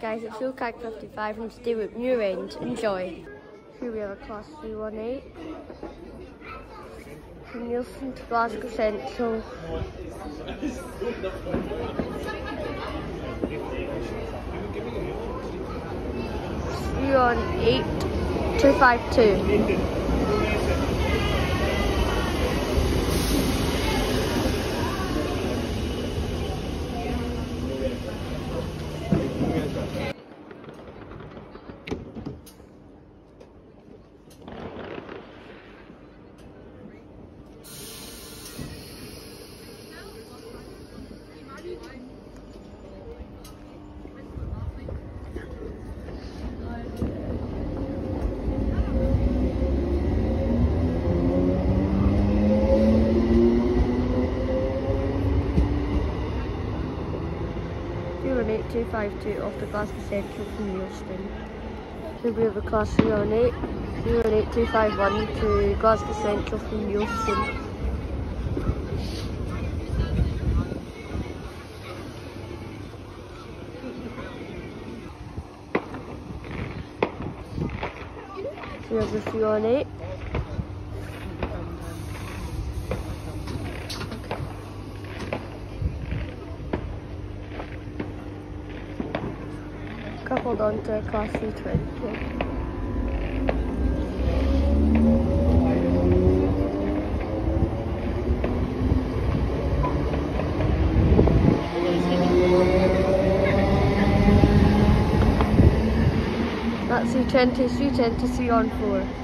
guys, it's Kag 55 from Stewart New Range. Enjoy. Here we have a class 318 from Neilston to Glasgow Central. Three on eight two five two. Eight two five two off the Glasgow Central from Neilston. So we have a class 318, 08251 to Glasgow Central from Neilston. Here's a 318. Coupled onto a class C20. That's C20, C20, C on 4.